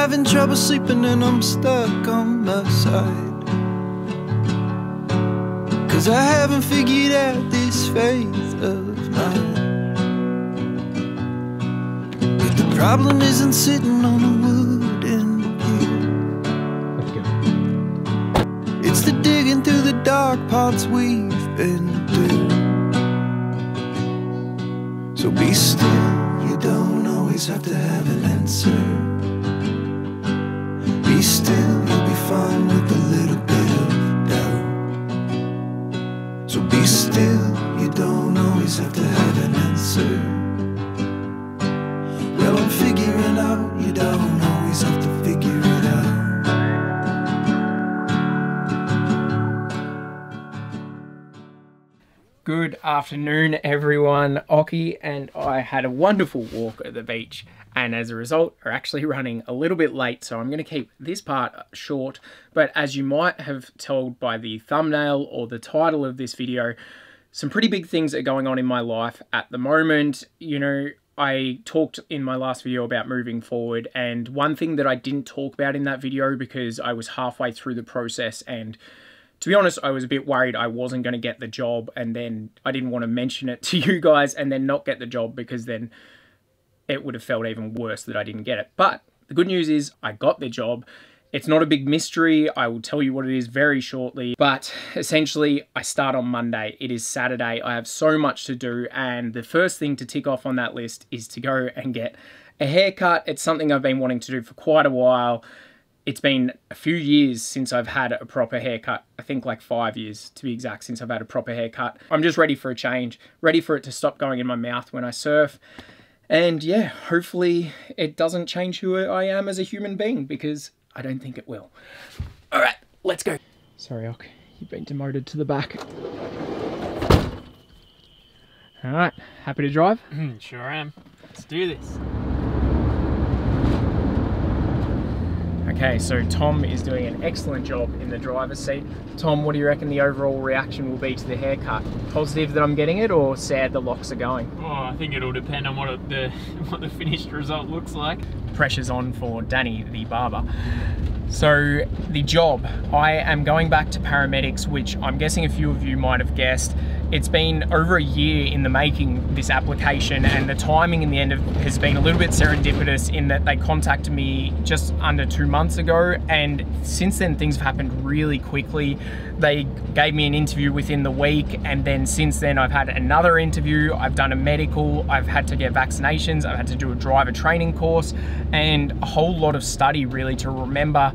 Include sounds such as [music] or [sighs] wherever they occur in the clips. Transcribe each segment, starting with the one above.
having trouble sleeping and I'm stuck on my side. Cause I haven't figured out this faith of mine. But the problem isn't sitting on a wooden hill. It's the digging through the dark parts we've been through. So be still, you don't always have to have an answer. Afternoon, everyone. Occy and I had a wonderful walk at the beach, and as a result, are actually running a little bit late. So I'm going to keep this part short. But as you might have told by the thumbnail or the title of this video, some pretty big things are going on in my life at the moment. You know, I talked in my last video about moving forward, and one thing that I didn't talk about in that video because I was halfway through the process and to be honest, I was a bit worried I wasn't going to get the job, and then I didn't want to mention it [laughs] to you guys and then not get the job because then it would have felt even worse that I didn't get it. But the good news is I got the job. It's not a big mystery. I will tell you what it is very shortly. But essentially, I start on Monday. It is Saturday. I have so much to do. And the first thing to tick off on that list is to go and get a haircut. It's something I've been wanting to do for quite a while it's been a few years since I've had a proper haircut. I think like five years to be exact since I've had a proper haircut. I'm just ready for a change, ready for it to stop going in my mouth when I surf. And yeah, hopefully it doesn't change who I am as a human being because I don't think it will. All right, let's go. Sorry, Ok, you've been demoted to the back. All right, happy to drive? [clears throat] Sure am. Let's do this. Okay, so Tom is doing an excellent job in the driver's seat. Tom, what do you reckon the overall reaction will be to the haircut? Positive that I'm getting it or sad the locks are going? Oh, I think it'll depend on what it, the [laughs] what the finished result looks like. Pressure's on for Danny, the barber. So, the job. I am going back to paramedics, which I'm guessing a few of you might have guessed. It's been over a year in the making, this application, and the timing in the end of, has been a little bit serendipitous in that they contacted me just under two months ago, and since then things have happened really quickly. They gave me an interview within the week, and then since then I've had another interview, I've done a medical, I've had to get vaccinations, I've had to do a driver training course, and a whole lot of study really to remember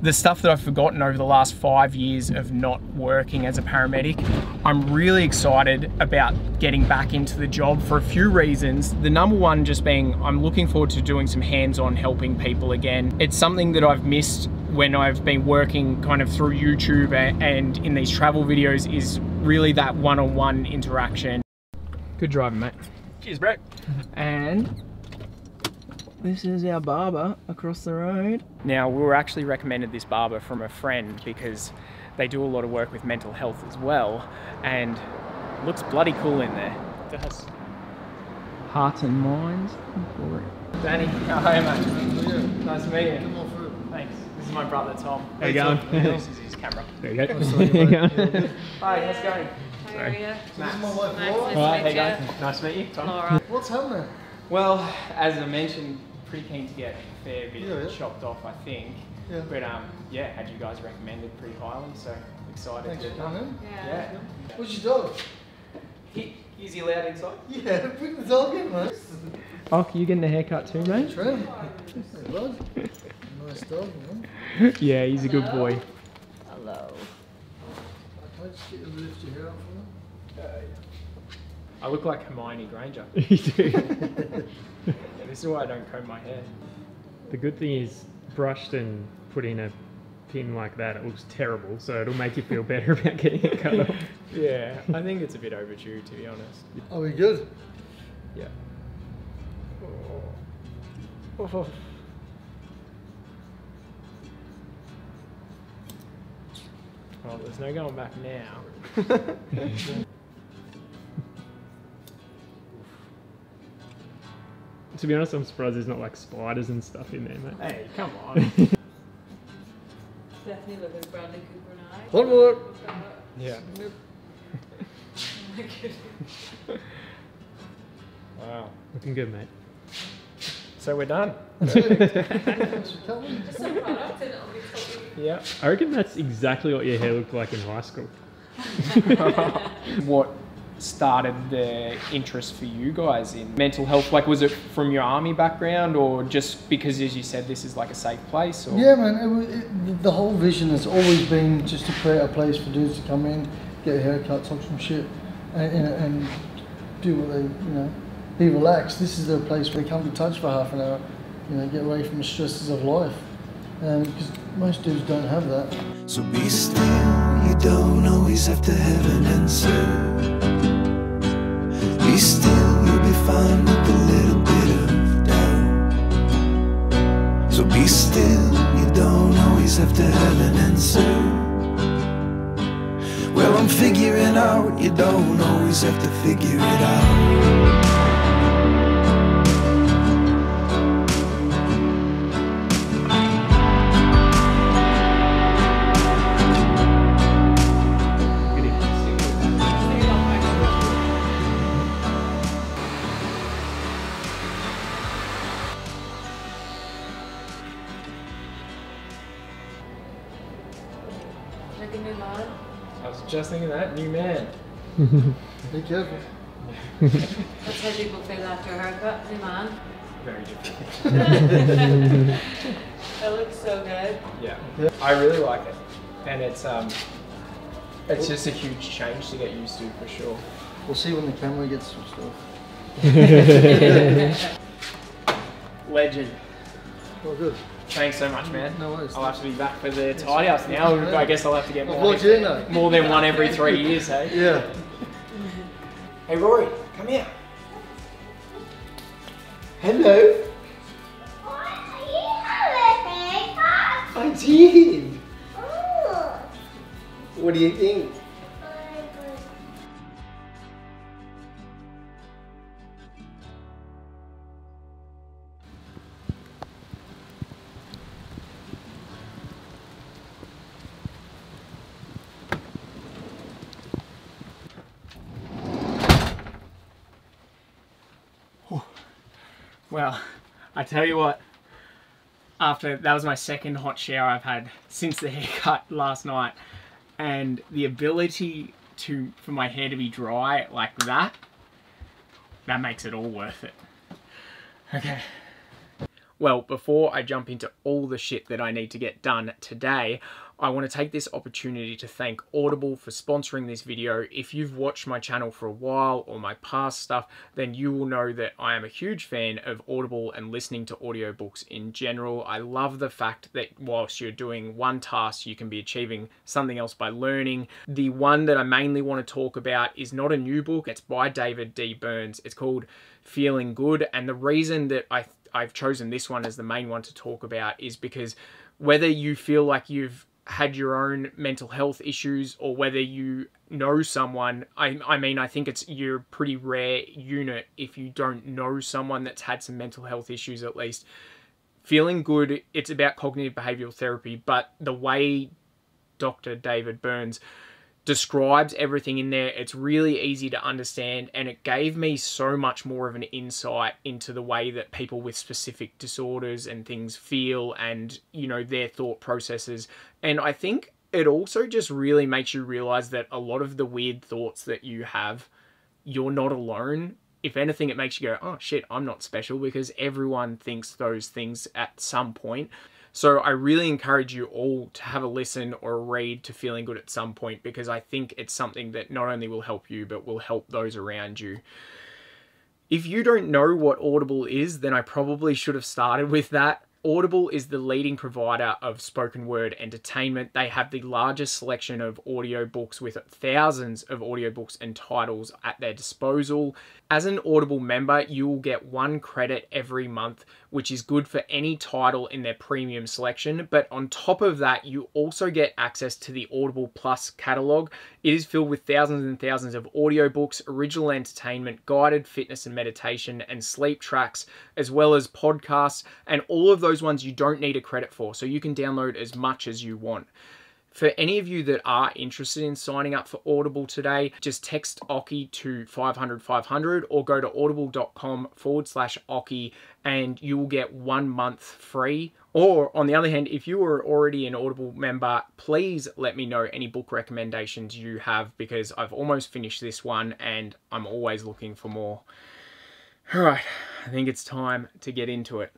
the stuff that I've forgotten over the last five years of not working as a paramedic. I'm really excited about getting back into the job for a few reasons. The number one just being I'm looking forward to doing some hands-on helping people again. It's something that I've missed when I've been working kind of through YouTube and in these travel videos is really that one-on-one interaction. Good driving, mate. Cheers, bro. And this is our barber across the road. Now, we were actually recommended this barber from a friend because they do a lot of work with mental health as well, and looks bloody cool in there. It does. Hearts and minds. Danny, how are you, mate? Nice to meet you. Thanks. This is my brother Tom. How you going? This is his camera. [laughs] There you go. Oh, [laughs] there you go. Hi, how's it going? How are you? This is my wife, Nice, Laura. nice Alright, to how you meet going? Nice to meet you, Tom. you. Laura. What's happening? Well, as I mentioned, pretty keen to get a fair bit Yeah, yeah. chopped off, I think. Yeah. But um, yeah, had you guys recommended pretty highly, so excited Thanks to for get done. coming. Yeah. Yeah. What's your dog? He, is he allowed inside? Yeah, [laughs] bring the dog in, mate. Oh, you getting a haircut too, mate? Trim. Hey. Nice dog, man. [laughs] yeah, he's a good boy. Hello. Can I just get you to lift your hair up for me? I look like Hermione Granger. [laughs] you do. [laughs] This is why I don't comb my hair. The good thing is, brushed and put in a pin like that, it looks terrible. So it'll make you feel better [laughs] about getting it cut off. Yeah, I think it's a bit overdue, to be honest. Are we good? Yeah. Oh. oh. Well, there's no going back now. To be honest, I'm surprised there's not like spiders and stuff in there, mate. Hey, come on. [laughs] Definitely look at Bradley Cooper and I. One more. yeah. [laughs] Wow. Looking good, mate. So we're done. Just some products and it'll be totally. Yeah. I reckon that's exactly what your hair looked like in high school. [laughs] what started the interest for you guys in mental health? Like, was it from your army background, or just because, as you said, this is like a safe place? Or? Yeah, man. It, it, the whole vision has always been just to create a place for dudes to come in, get a haircut, talk some shit, and, and, and do what they, you know, be relaxed. This is their place where they come to touch for half an hour, you know, get away from the stresses of life. Because most dudes don't have that. So be still, you don't always have to have an answer. Still, you'll be fine with a little bit of doubt. So be still, you don't always have to have an answer. Well, I'm figuring out you don't always have to figure it out. Just thinking of that new man. [laughs] Be careful. That's how people feel after a haircut. New man. Very [laughs] different. That looks so good. Yeah. I really like it, and it's um, it's just a huge change to get used to for sure. We'll see when the camera gets switched off. [laughs] Legend. Oh, good. Thanks so much, man. No worries. I'll have to be back for the tidy ups now. I guess I'll have to get I've more, locked you in more than one every three [laughs] years, hey? Yeah. Hey, Rory, come here. Hello. I did. What do you think? Well, I tell you what, after that was my second hot shower I've had since the haircut [laughs] last night, and the ability to for my hair to be dry like that, that makes it all worth it. Okay. Well, before I jump into all the shit that I need to get done today, I want to take this opportunity to thank Audible for sponsoring this video. If you've watched my channel for a while or my past stuff, then you will know that I am a huge fan of Audible and listening to audiobooks in general. I love the fact that whilst you're doing one task, you can be achieving something else by learning. The one that I mainly want to talk about is not a new book, it's by David D. Burns. It's called Feeling Good, and the reason that I I've chosen this one as the main one to talk about is because whether you feel like you've had your own mental health issues or whether you know someone I, I mean i think it's you're pretty rare unit if you don't know someone that's had some mental health issues at least. Feeling good it's about cognitive behavioral therapy but the way dr david burns describes everything in there. It's really easy to understand, and it gave me so much more of an insight into the way that people with specific disorders and things feel and, you know, their thought processes. And I think it also just really makes you realize that a lot of the weird thoughts that you have, you're not alone. If anything, it makes you go, oh shit, I'm not special because everyone thinks those things at some point. So I really encourage you all to have a listen or a read to Feeling Good at some point because I think it's something that not only will help you but will help those around you. If you don't know what Audible is, then I probably should have started [laughs] with that. Audible is the leading provider of spoken word entertainment. They have the largest selection of audiobooks with thousands of audiobooks and titles at their disposal. As an Audible member, you will get one credit every month, which is good for any title in their premium selection. But on top of that, you also get access to the Audible Plus catalog. It is filled with thousands and thousands of audiobooks, original entertainment, guided fitness and meditation, and sleep tracks, as well as podcasts, and all of those ones you don't need a credit for. So you can download as much as you want. For any of you that are interested in signing up for Audible today, just text Occy to 500 500 or go to audible.com forward slash Occy and you will get one month free. Or on the other hand, if you are already an Audible member, please let me know any book recommendations you have because I've almost finished this one and I'm always looking for more. All right, I think it's time to get into it.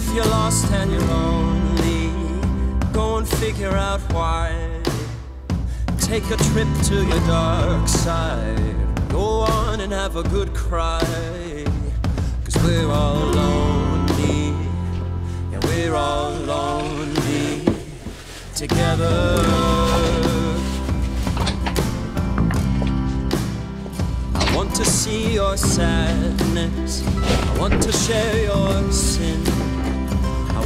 If you're lost and you're lonely, go and figure out why. Take a trip to your dark side. Go on and have a good cry. Cause we're all lonely. Yeah, we're all lonely together. I want to see your sadness. I want to share your sin.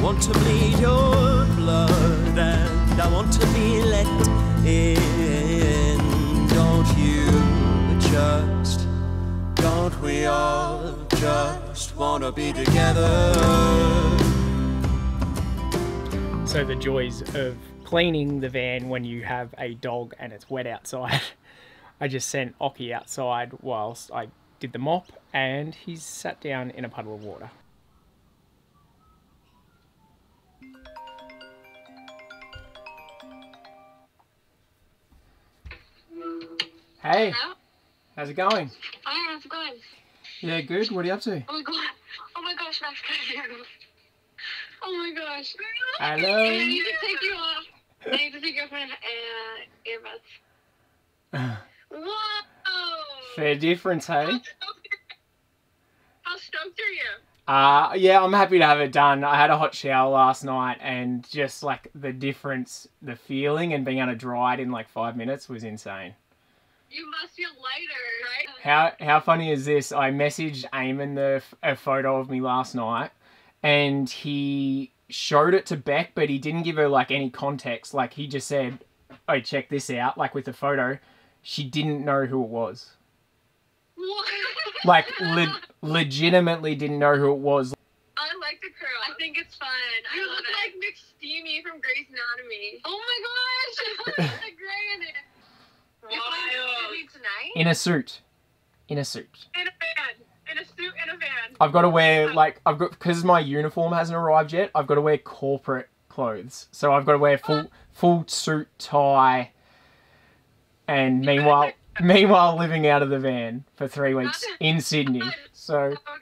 Want to bleed your blood and I want to be let in. Don't you just, don't we all just want to be together? So the joys of cleaning the van when you have a dog and it's wet outside. [laughs] I just sent Occy outside whilst I did the mop and he's sat down in a puddle of water. Hey, Hello? how's it going? Hi, how's it going? Yeah, good. What are you up to? Oh my god. Oh my gosh, Max. Oh my gosh. Hello. I need to take you off. I need to take you off my uh, earbuds. [sighs] Whoa! Fair difference, hey? How stoked How stoked are you? Uh, yeah, I'm happy to have it done. I had a hot shower last night and just like the difference, the feeling and being able to dry it in like five minutes was insane. You must feel lighter, right? How how funny is this? I messaged Eamon the a photo of me last night, and he showed it to Bec, but he didn't give her like any context. Like he just said, "Oh, check this out!" Like with the photo, she didn't know who it was. What? Like le- legitimately didn't know who it was. I like the curl. I think it's fun. You look like McSteamy from Grey's Anatomy. Oh my gosh! I the gray in it. You're playing with me tonight? In a suit, in a suit. In a van. In a suit in a van. I've got to wear like I've got because my uniform hasn't arrived yet. I've got to wear corporate clothes, so I've got to wear full full suit tie. And meanwhile, meanwhile, living out of the van for three weeks [laughs] in Sydney. So Oh,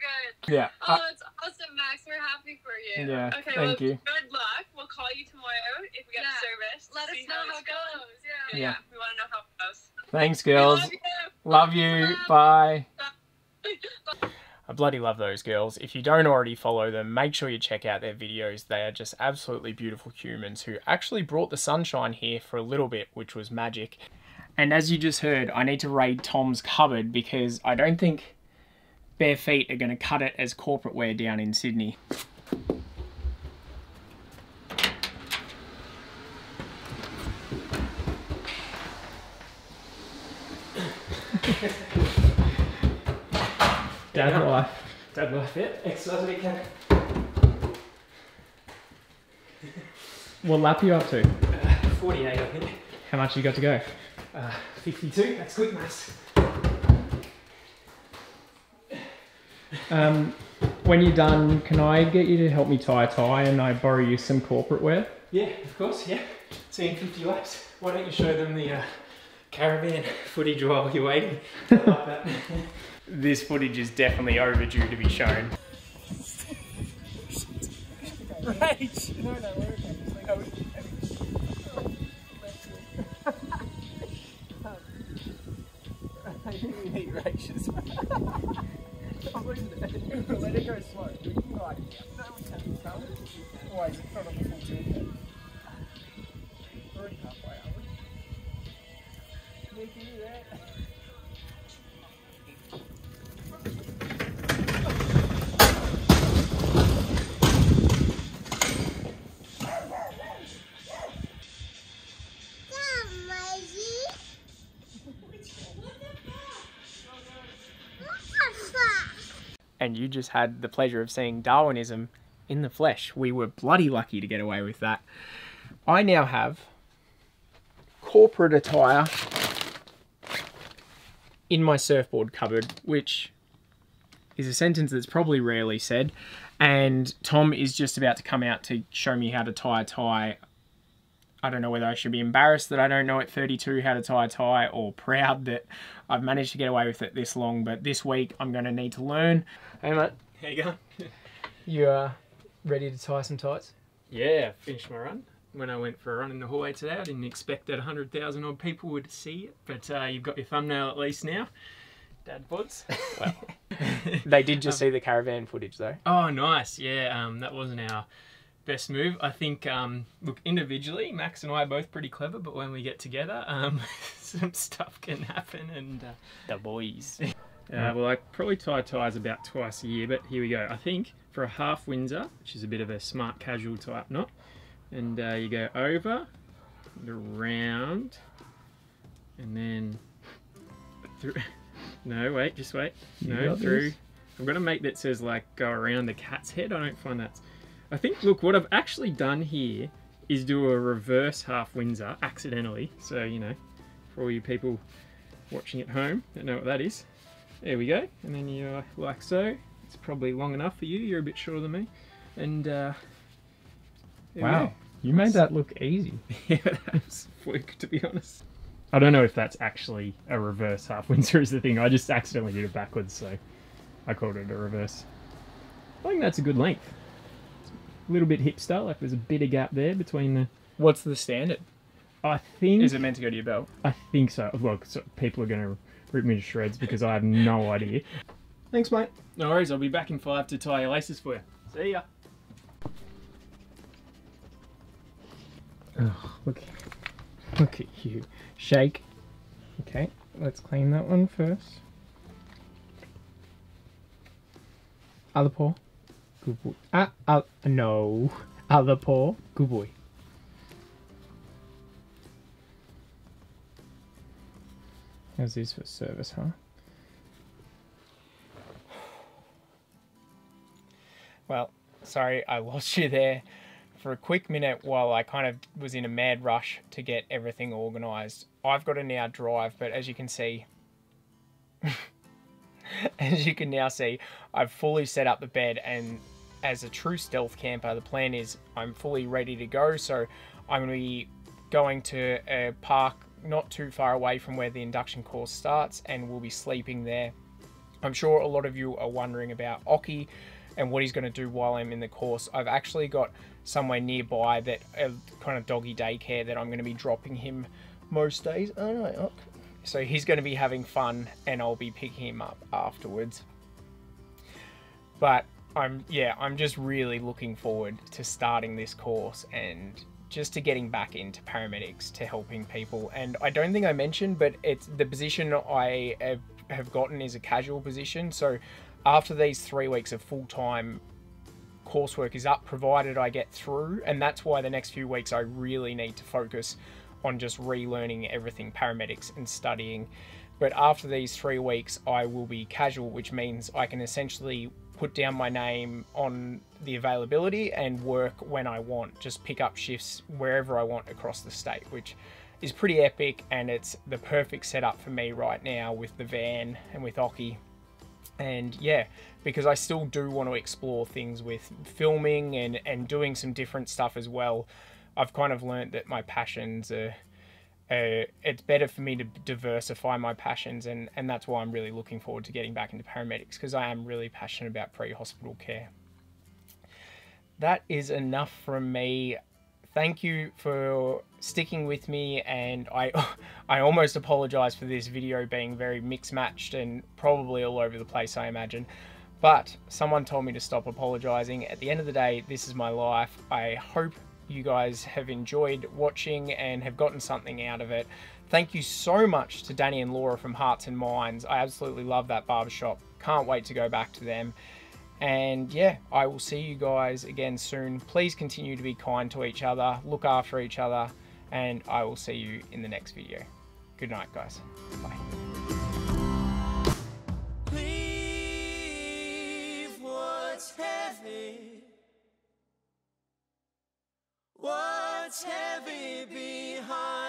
good. yeah, Oh, I- that's awesome, Max. We're happy for you. Yeah, Okay, thank well, you. Good luck. We'll call you tomorrow if we get Yeah. service. Let us know how it goes. going. Yeah. Yeah. We want to know how it goes. thanks, We girls. Love you. Bye. I bloody love those girls. If you don't already follow them, make sure you check out their videos. They are just absolutely beautiful humans who actually brought the sunshine here for a little bit, which was magic. And as you just heard, I need to raid Tom's cupboard because I don't think bare feet are going to cut it as corporate wear down in Sydney. [laughs] Dad life. Dad life it. Exercise weekend. [laughs] What lap are you up to? 48, I think. How much you got to go? 52. That's good, mate. Um, when you're done, can I get you to help me tie a tie and I borrow you some corporate wear? Yeah, of course, yeah. Seeing 50 laps. Why don't you show them the uh, caravan [laughs] footage while you're waiting? [laughs] Like. [laughs] This footage is definitely overdue to be shown. And you just had the pleasure of seeing Darwinism in the flesh. We were bloody lucky to get away with that. I now have corporate attire in my surfboard cupboard, which is a sentence that's probably rarely said. And Tom is just about to come out to show me how to tie a tie. I don't know whether I should be embarrassed that I don't know at 32 how to tie a tie or proud that I've managed to get away with it this long. But this week I'm going to need to learn. Hey, mate. How you going? You are ready to tie some ties? Yeah, finished my run. When I went for a run in the hallway today, I didn't expect that 100,000 odd people would see it, but uh, you've got your thumbnail at least now. Dad bods. Well, [laughs] [laughs] they did just see the caravan footage though. Oh, nice. Yeah, um, that wasn't our best move. I think, um, look, individually, Max and I are both pretty clever, but when we get together, um, [laughs] some stuff can happen. And uh, The boys. [laughs] uh, well, I probably tie ties about twice a year, but here we go. I think for a half Windsor, which is a bit of a smart casual type knot, and uh, you go over and around, and then through. [laughs] No, wait, just wait. No, through. this. I'm gonna make that says like go around the cat's head. I don't find that. I think look, what I've actually done here is do a reverse half Windsor accidentally. So you know, for all you people watching at home that know what that is. There we go, and then you uh, like so. It's probably long enough for you. You're a bit shorter than me, and uh, Wow, you made that look easy. [laughs] Yeah, that was fluke to be honest. I don't know if that's actually a reverse half Windsor is the thing. I just accidentally did it backwards, so I called it a reverse. I think that's a good length. It's a little bit hipster, like there's a bit of gap there between the. What's the standard? I think. Is it meant to go to your belt? I think so. Look, so people are going to rip me to shreds because I have no idea. Thanks, mate. No worries. I'll be back in five to tie your laces for you. See ya. Oh, look, look at you. Shake. Okay, let's clean that one first. Other paw. Good boy. Ah, uh, no. Other paw. Good boy. How's this for service, huh? Well, sorry I lost you there for a quick minute while I kind of was in a mad rush to get everything organised. I've got to now drive, but as you can see, [laughs] as you can now see, I've fully set up the bed and as a true stealth camper, uh, the plan is I'm fully ready to go. So I'm going to be going to a park not too far away from where the induction course starts and we'll be sleeping there. I'm sure a lot of you are wondering about Occy and what he's going to do while I'm in the course. I've actually got somewhere nearby that a kind of doggy daycare that I'm going to be dropping him most days. Oh no. So he's going to be having fun and I'll be picking him up afterwards. But I'm yeah, I'm just really looking forward to starting this course and just to getting back into paramedics to helping people. And I don't think I mentioned, but it's the position I have, have gotten is a casual position. So after these three weeks of full time coursework is up, provided I get through, and that's why the next few weeks I really need to focus on just relearning everything paramedics and studying. But after these three weeks, I will be casual, which means I can essentially put down my name on the availability and work when I want, just pick up shifts wherever I want across the state, which is pretty epic and it's the perfect setup for me right now with the van and with Occy. And yeah, because I still do want to explore things with filming and, and doing some different stuff as well. I've kind of learned that my passions are, uh, it's better for me to diversify my passions and, and that's why I'm really looking forward to getting back into paramedics because I am really passionate about pre-hospital care. That is enough from me. Thank you for sticking with me and I [laughs] I almost apologize for this video being very mix matched and probably all over the place I imagine. But someone told me to stop apologizing. At the end of the day this is my life. I hope you guys have enjoyed watching and have gotten something out of it thank you so much to Danny and Laura from Hearts and Minds I absolutely love that barbershop can't wait to go back to them and yeah, I will see you guys again soon. Please continue to be kind to each other, look after each other, and I will see you in the next video. Good night, guys. Bye. Leave What's heavy behind?